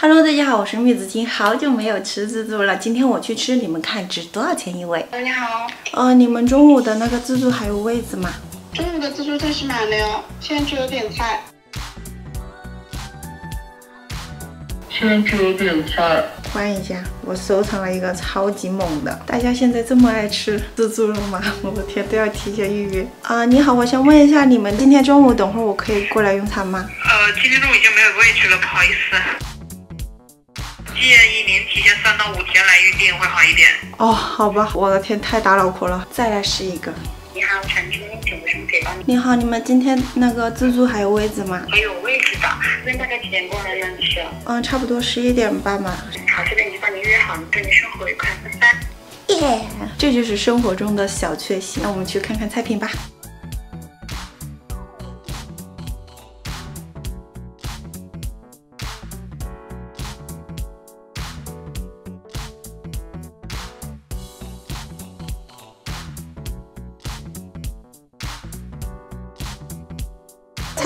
Hello，大家好，我是蜜子金，好久没有吃自助了。今天我去吃，你们看值多少钱一位？你好，呃，你们中午的那个自助还有位子吗？中午的自助餐是满了哟，现在只有点菜。现在只有点菜。换一下，我收藏了一个超级猛的。大家现在这么爱吃自助了吗？我的天，都要提前预约啊！你好，我想问一下，你们今天中午等会儿我可以过来用餐吗？呃，今天中午已经没有位置了，不好意思。建议您提前三到五天来预定会好一点。哦，好吧，我的天，太打脑壳了，再来试一个。你好，陈志明，请问什么可以帮你？你好，你们今天那个自助还有位置吗？还有位置的，那大概几点过来呢？你是？嗯，差不多十一点半吧。好，这边已经帮你约好了，祝你生活愉快，拜拜。耶，这就是生活中的小确幸。那我们去看看菜品吧。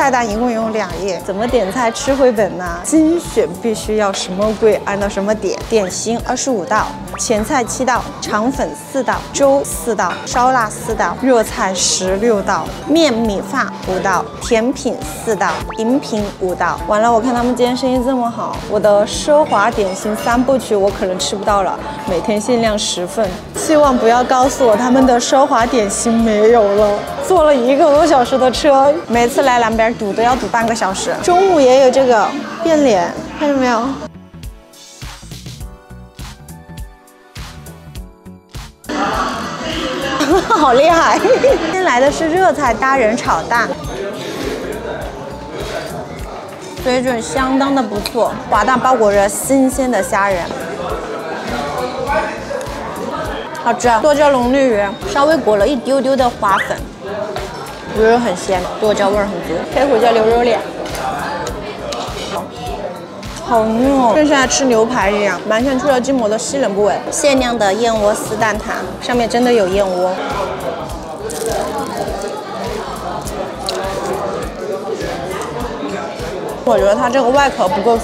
菜单一共有两页，怎么点菜吃回本呢？精选必须要什么贵按照什么点。点心二十五道，前菜七道，肠粉四道，粥四道，烧腊四道，热菜十六道，面米饭五道，甜品四道，饮品五道。完了，我看他们今天生意这么好，我的奢华点心三部曲我可能吃不到了，每天限量十份。希望不要告诉我他们的奢华点心没有了。坐了一个多小时的车，每次来南边堵都要堵半个小时。中午也有这个变脸，看见没有？好厉害！今天来的是热菜虾仁炒蛋，水准相当的不错，滑蛋包裹着新鲜的虾仁。好吃，剁椒龙利鱼，稍微裹了一丢丢的花粉，鱼肉很鲜，剁椒味儿很足。黑胡椒牛肉脸，好嫩哦，就像在吃牛排一样，完全去了筋膜的吸冷部位。限量的燕窝丝蛋挞，上面真的有燕窝。我觉得它这个外壳不够酥。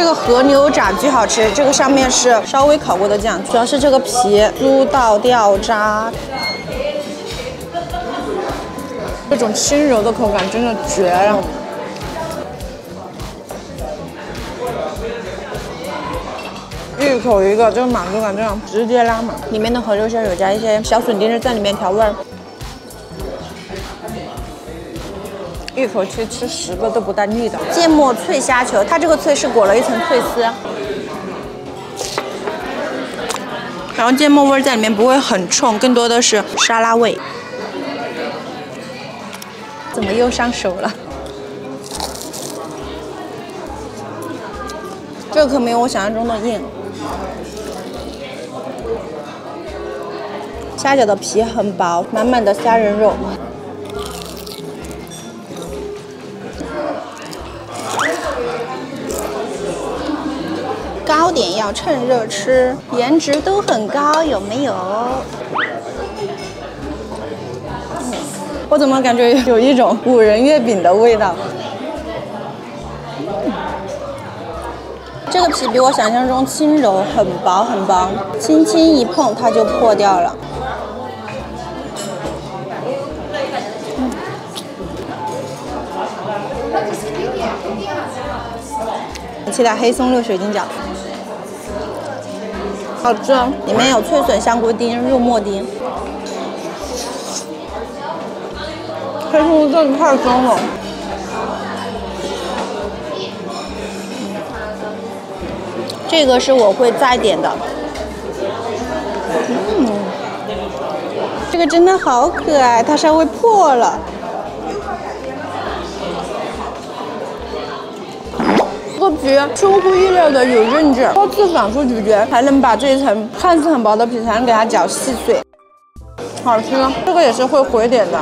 这个和牛炸巨好吃，这个上面是稍微烤过的酱，主要是这个皮酥到掉渣，这种轻柔的口感真的绝了。一口一个，这个满足感这样直接拉满。里面的和牛馅有加一些小笋丁在里面调味儿，一口气吃十个都不带腻的。芥末脆虾球，它这个脆是裹了一层脆丝，然后芥末味在里面不会很冲，更多的是沙拉味。怎么又上手了？这个可没有我想象中的硬。虾饺的皮很薄，满满的虾仁肉。点要趁热吃，颜值都很高，有没有？我怎么感觉有一种五仁月饼的味道？这个皮比我想象中轻柔，很薄很薄，轻轻一碰它就破掉了。期待黑松露水晶饺，好吃，里面有脆笋、香菇丁、肉末丁。黑松露真的太香了。这个是我会再点的。嗯，这个真的好可爱，它稍微破了。这个皮出乎意料的有韧劲，多次反复咀嚼才能把这一层看似很薄的皮才能给它搅细碎，好吃。这个也是会回点的。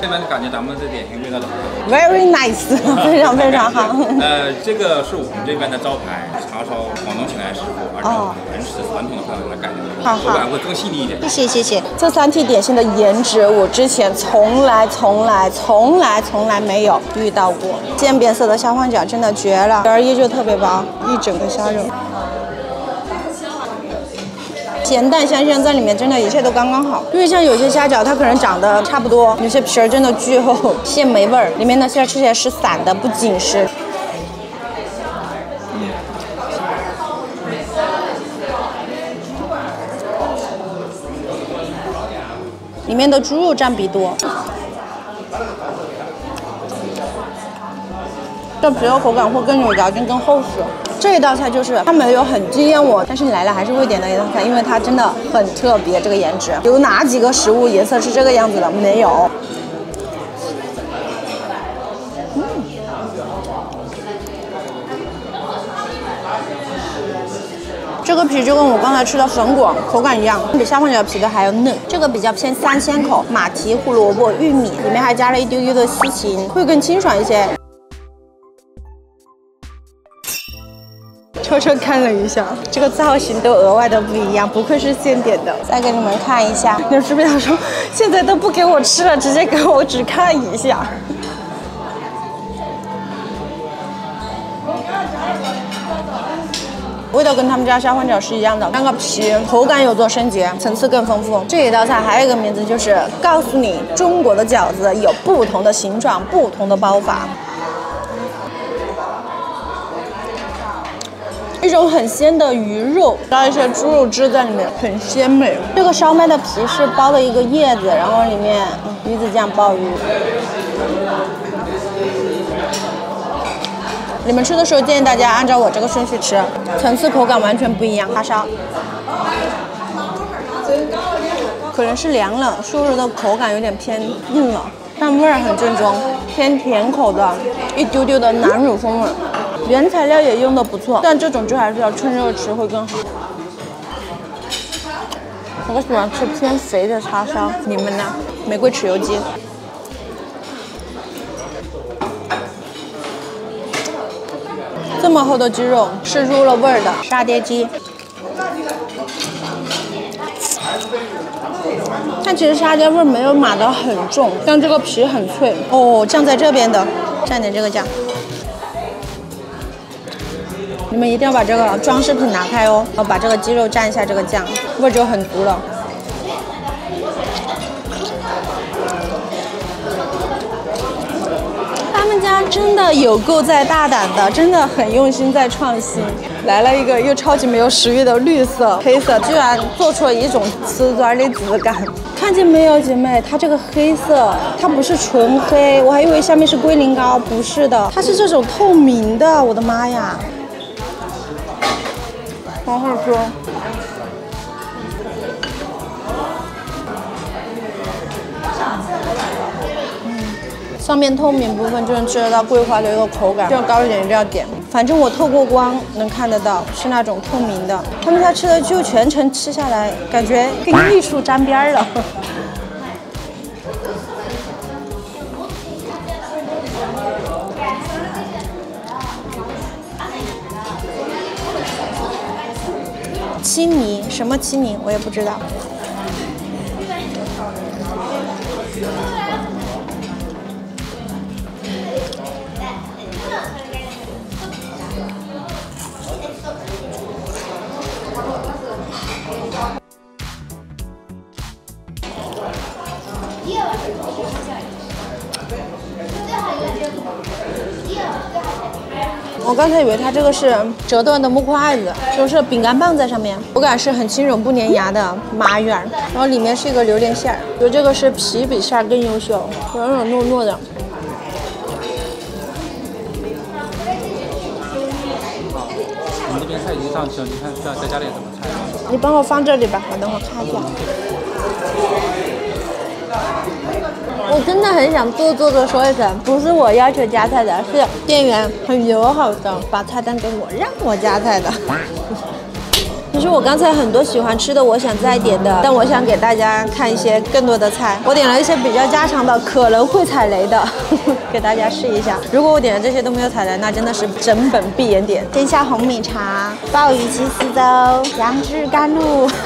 这边感觉咱们这点心味道怎么样？Very nice，非常非常好。呃，这个是我们这边的招牌叉烧，广东请来师傅而且原始传统的口感改良，好好口感会更细腻一点。谢谢谢谢。这三屉点心的颜值，我之前从来从来从来从来没有遇到过。渐变色的虾黄饺真的绝了，皮儿依旧特别薄，一整个虾肉。咸淡香香在里面，真的一切都刚刚好。因为像有些虾饺，它可能长得差不多，有些皮儿真的巨厚，蟹没味儿，里面的馅吃起来是散的，不紧实。里面的猪肉占比多。这皮肉口感会更有嚼劲、更厚实。这一道菜就是它没有很惊艳我，但是你来了还是会点的一道菜，因为它真的很特别，这个颜值。有哪几个食物颜色是这个样子的？没有。这个皮就跟我刚才吃的粉果口感一样，比下方饺皮的还要嫩。这个比较偏三鲜口，马蹄、胡萝卜、玉米，里面还加了一丢丢的西芹，会更清爽一些。悄悄看了一下，这个造型都额外的不一样，不愧是现点的。再给你们看一下，那是不是想说现在都不给我吃了，直接给我只看一下？味道跟他们家虾黄饺是一样的，那个皮口感有做升级，层次更丰富。这一道菜还有一个名字，就是告诉你中国的饺子有不同的形状、不同的包法。一种很鲜的鱼肉，加一些猪肉汁在里面，很鲜美。这个烧麦的皮是包了一个叶子，然后里面鱼子酱鲍鱼。你们吃的时候建议大家按照我这个顺序吃，层次口感完全不一样。叉烧，可能是凉了，瘦肉的口感有点偏硬了，但味儿很正宗，偏甜口的，一丢丢的南乳风味。原材料也用的不错，但这种就还是要趁热吃会更好。我喜欢吃偏肥的叉烧，你们呢？玫瑰豉油鸡。这么厚的鸡肉是入了味儿的沙爹鸡，但其实沙爹味儿没有码的很重，但这个皮很脆。哦，酱在这边的，蘸点这个酱。你们一定要把这个装饰品拿开哦，然后把这个鸡肉蘸一下这个酱，味就很足了。家真的有够在大胆的，真的很用心在创新。来了一个又超级没有食欲的绿色、黑色，居然做出了一种瓷砖的质感。看见没有，姐妹？它这个黑色，它不是纯黑，我还以为下面是龟苓膏，不是的，它是这种透明的。我的妈呀！好好吃。上面透明部分就能吃得到桂花的一个口感，要高一点一定要点。反正我透过光能看得到，是那种透明的。他们家吃的就全程吃下来，感觉跟艺术沾边了。青泥什么青泥我也不知道。我刚才以为它这个是折断的木筷子，就是饼干棒在上面，口感是很轻柔不粘牙的麻圆，然后里面是一个榴莲馅儿，就这个是皮比馅儿更优秀，软软糯糯的。我们这边菜已经上去了，你看需要再加点什么菜吗？你帮我放这里吧，我等会儿看一下。我真的很想做作的说一声，不是我要求加菜的，是店员很友好的把菜单给我，让我加菜的。其 实我刚才很多喜欢吃的，我想再点的，但我想给大家看一些更多的菜。我点了一些比较家常的，可能会踩雷的，给大家试一下。如果我点的这些都没有踩雷，那真的是整本闭眼点。先下红米肠、鲍鱼鸡丝粥、杨枝甘露。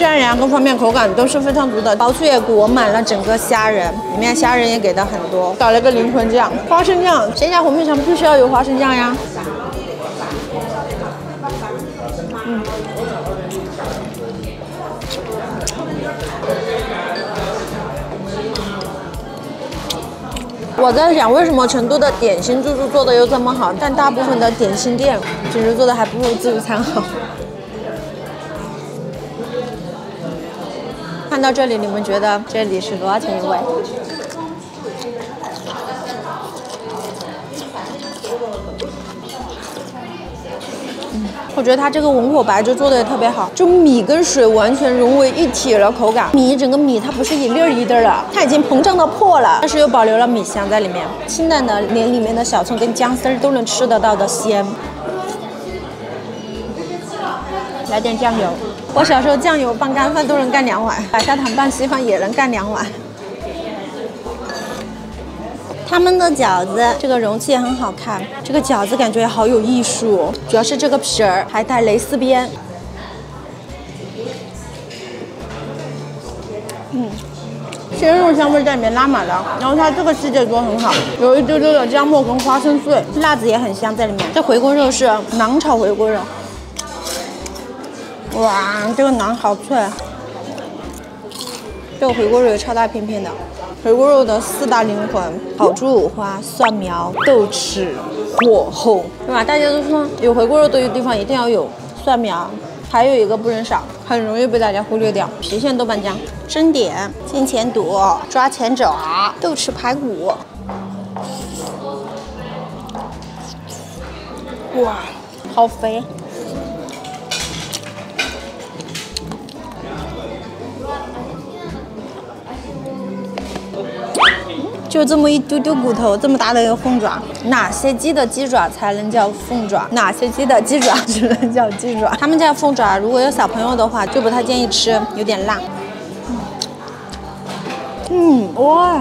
渲染各方面口感都是非常足的，薄脆也裹满了整个虾仁，里面虾仁也给的很多，搞了个灵魂酱，花生酱，鲜虾红米肠必须要有花生酱呀。嗯。我在想，为什么成都的点心自助做的又这么好，但大部分的点心店其实做的还不如自助餐好。看到这里，你们觉得这里是多少钱一位？我觉得它这个文火白就做的也特别好，就米跟水完全融为一体了，口感。米整个米它不是一粒一粒儿的，它已经膨胀到破了，但是又保留了米香在里面，清淡的连里面的小葱跟姜丝都能吃得到的鲜。来点酱油。我小时候酱油拌干饭都能干两碗，白砂糖拌稀饭也能干两碗。他们的饺子这个容器也很好看，这个饺子感觉好有艺术，主要是这个皮儿还带蕾丝边。嗯，鲜肉香味在里面拉满了，然后它这个细节做很好，有一丢丢的姜末跟花生碎，辣子也很香在里面。这回锅肉是馕炒回锅肉。哇，这个馕好脆！这个回锅肉超大片片的，回锅肉的四大灵魂：烤猪五花、蒜苗、豆豉、火候，对吧？大家都说有回锅肉的地方一定要有蒜苗，还有一个不能少，很容易被大家忽略掉，郫县豆瓣酱、蒸点、金钱肚、抓前爪、豆豉排骨。哇，好肥！就这么一丢丢骨头，这么大的一个凤爪，哪些鸡的鸡爪才能叫凤爪？哪些鸡的鸡爪只能叫鸡爪？他们家凤爪如果有小朋友的话，就不太建议吃，有点辣。嗯，哇，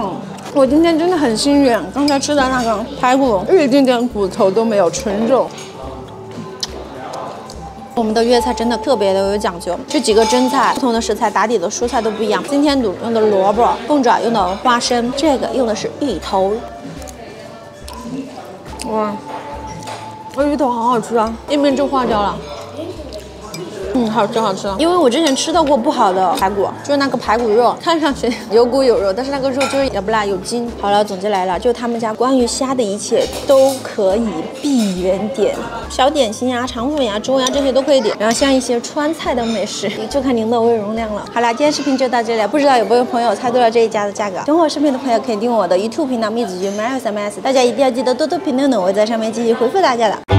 我今天真的很幸运，刚才吃的那个排骨一丁点骨头都没有，纯肉。我们的粤菜真的特别的有讲究，这几个蒸菜，不同的食材打底的蔬菜都不一样。今天卤用的萝卜，凤爪用的花生，这个用的是芋头。哇，这芋头好好吃啊，一边就化掉了。嗯，好吃好吃。因为我之前吃到过不好的排骨，就是那个排骨肉，看上去有骨有肉，但是那个肉就是也不辣，有筋。好了，总结来了，就他们家关于虾的一切都可以闭眼点，小点心呀、肠粉呀、粥呀这些都可以点。然后像一些川菜的美食，就看您的胃容量了。好了，今天视频就到这里，不知道有没有朋友猜对了这一家的价格？等我视频的朋友可以订我的 YouTube 频道蜜子君 m a r i s M S，大家一定要记得多多评论呢，我会在上面继续回复大家的。